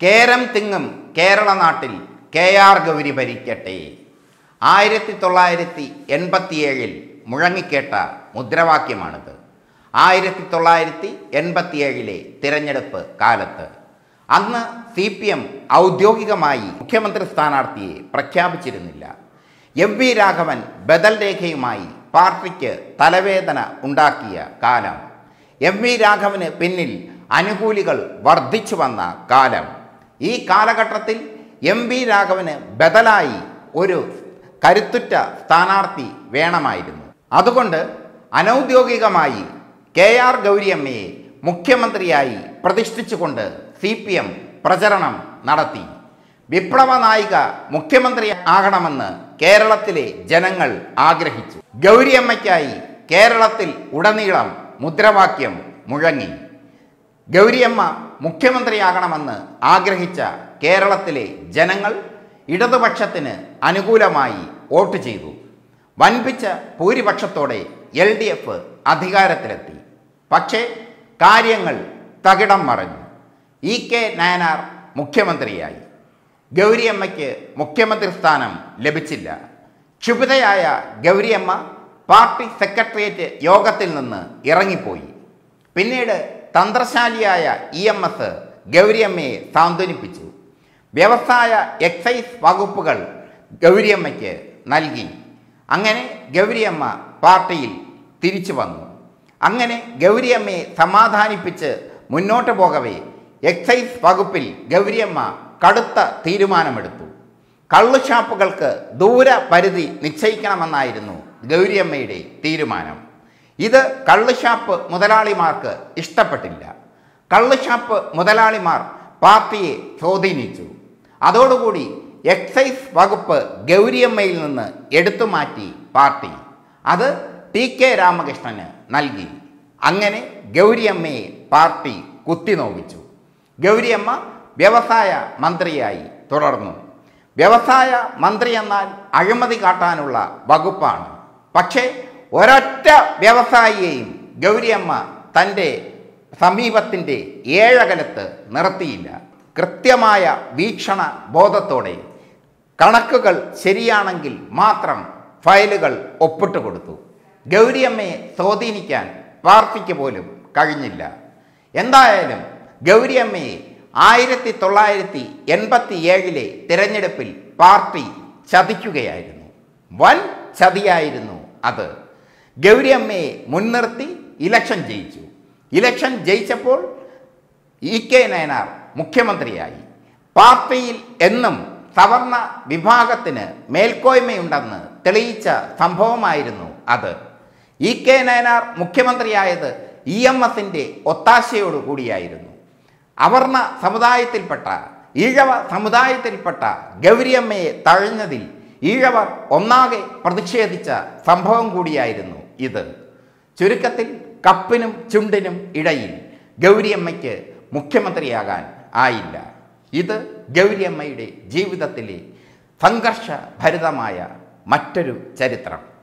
കേരം തിങ്ങും കേരള നാട്ടിൽ K R Gauri ഭരിക്കട്ടെ. ആയിരത്തി തൊള്ളായിരത്തി എൺപത്തിയേഴിൽ മുഴങ്ങിക്കേട്ട മുദ്രാവാക്യമാണിത്. ആയിരത്തി തൊള്ളായിരത്തി എൺപത്തിയേഴിലെ തിരഞ്ഞെടുപ്പ് കാലത്ത് അന്ന് സി പി എം ഔദ്യോഗികമായി മുഖ്യമന്ത്രി സ്ഥാനാർത്ഥിയെ പ്രഖ്യാപിച്ചിരുന്നില്ല. എം വി രാഘവൻ ബദൽ രേഖയുമായി പാർട്ടിക്ക് തലവേദന ഉണ്ടാക്കിയ കാലം. എം വി രാഘവന് പിന്നിൽ അനുകൂലികൾ വർദ്ധിച്ചു വന്ന കാലം. ഈ കാലഘട്ടത്തിൽ എം വി രാഘവന് ബദലായി ഒരു കരുത്തുറ്റ സ്ഥാനാർത്ഥി വേണമായിരുന്നു. അതുകൊണ്ട് അനൗദ്യോഗികമായി കെ ആർ ഗൗരിയമ്മയെ മുഖ്യമന്ത്രിയായി പ്രതിഷ്ഠിച്ചുകൊണ്ട് സി പി എം പ്രചരണം നടത്തി. വിപ്ലവ നായിക മുഖ്യമന്ത്രി ആകണമെന്ന് കേരളത്തിലെ ജനങ്ങൾ ആഗ്രഹിച്ചു. ഗൗരിയമ്മയ്ക്കായി കേരളത്തിൽ ഉടനീളം മുദ്രാവാക്യം മുഴങ്ങി. ഗൗരിയമ്മ മുഖ്യമന്ത്രിയാകണമെന്ന് ആഗ്രഹിച്ച കേരളത്തിലെ ജനങ്ങൾ ഇടതുപക്ഷത്തിന് അനുകൂലമായി വോട്ട് ചെയ്തു. വൻപിച്ച ഭൂരിപക്ഷത്തോടെ എൽ ഡി എഫ് അധികാരത്തിലെത്തി. പക്ഷേ കാര്യങ്ങൾ തകിടം മറഞ്ഞു. ഇ കെ നയനാർ മുഖ്യമന്ത്രിയായി. ഗൗരിയമ്മയ്ക്ക് മുഖ്യമന്ത്രി സ്ഥാനം ലഭിച്ചില്ല. ക്ഷുഭിതയായ ഗൗരിയമ്മ പാർട്ടി സെക്രട്ടേറിയറ്റ് യോഗത്തിൽ നിന്ന് ഇറങ്ങിപ്പോയി. പിന്നീട് തന്ത്രശാലിയായ ഇ എം എസ് ഗൗരിയമ്മയെ സാന്ത്വനിപ്പിച്ചു. വ്യവസായ എക്സൈസ് വകുപ്പുകൾ ഗൗരിയമ്മയ്ക്ക് നൽകി. അങ്ങനെ ഗൗരിയമ്മ പാർട്ടിയിൽ തിരിച്ചു വന്നു. അങ്ങനെ ഗൗരിയമ്മയെ സമാധാനിപ്പിച്ച് മുന്നോട്ട് പോകവേ എക്സൈസ് വകുപ്പിൽ ഗൗരിയമ്മ കടുത്ത തീരുമാനമെടുത്തു. കള്ളുഷാപ്പുകൾക്ക് ദൂരപരിധി നിശ്ചയിക്കണമെന്നായിരുന്നു ഗൗരിയമ്മയുടെ തീരുമാനം. ഇത് കള്ളുഷാപ്പ് മുതലാളിമാർക്ക് ഇഷ്ടപ്പെട്ടില്ല. കള്ളുഷാപ്പ് മുതലാളിമാർ പാർട്ടിയെ സ്വാധീനിച്ചു. അതോടുകൂടി എക്സൈസ് വകുപ്പ് ഗൗരിയമ്മയിൽ നിന്ന് എടുത്തു മാറ്റി പാർട്ടി. അത് ടി കെ രാമകൃഷ്ണന് നൽകി. അങ്ങനെ ഗൗരിയമ്മയെ പാർട്ടി കുത്തിനോവിച്ചു ഗൗരിയമ്മ വ്യവസായ മന്ത്രിയായി തുടർന്നു. വ്യവസായ മന്ത്രി എന്നാൽ അഴിമതി കാട്ടാനുള്ള വകുപ്പാണ്. പക്ഷേ ഒരൊറ്റ വ്യവസായിയെയും ഗൗരിയമ്മ തന്റെ സമീപത്തിന്റെ ഏഴകലത്ത് നിർത്തിയില്ല. കൃത്യമായ വീക്ഷണ ബോധത്തോടെ കണക്കുകൾ ശരിയാണെങ്കിൽ മാത്രം ഫയലുകൾ ഒപ്പിട്ട് കൊടുത്തു. ഗൗരിയമ്മയെ സ്വാധീനിക്കാൻ പാർട്ടിക്ക് പോലും കഴിഞ്ഞില്ല. എന്തായാലും ഗൗരിയമ്മയെ ആയിരത്തി തൊള്ളായിരത്തി എൺപത്തി ഏഴിലെ തിരഞ്ഞെടുപ്പിൽ പാർട്ടി ചതിക്കുകയായിരുന്നു. വൻ ചതിയായിരുന്നു അത്. ഗൗരിയമ്മയെ മുൻനിർത്തി ഇലക്ഷൻ ജയിച്ചു. ഇലക്ഷൻ ജയിച്ചപ്പോൾ ഇ കെ നയനാർ മുഖ്യമന്ത്രിയായി. പാർട്ടിയിൽ എന്നും സവർണ വിഭാഗത്തിന് മേൽക്കോയ്മയുണ്ടെന്ന് തെളിയിച്ച സംഭവമായിരുന്നു അത്. ഇ കെ നയനാർ മുഖ്യമന്ത്രിയായത് ഇ എം എസിന്റെ ഒത്താശയോടുകൂടിയായിരുന്നു അവർണ സമുദായത്തിൽപ്പെട്ട ഈഴവ സമുദായത്തിൽപ്പെട്ട ഗൗരിയമ്മയെ തഴഞ്ഞതിൽ ഈഴവർ ഒന്നാകെ പ്രതിഷേധിച്ച സംഭവം കൂടിയായിരുന്നു. ഇത്. ചുരുക്കത്തിൽ കപ്പിനും ചുണ്ടിനും ഇടയിൽ ഗൗരിയമ്മയ്ക്ക് മുഖ്യമന്ത്രിയാകാൻ ആയില്ല. ഇത് ഗൗരിയമ്മയുടെ ജീവിതത്തിലെ സംഘർഷഭരിതമായ മറ്റൊരു ചരിത്രം.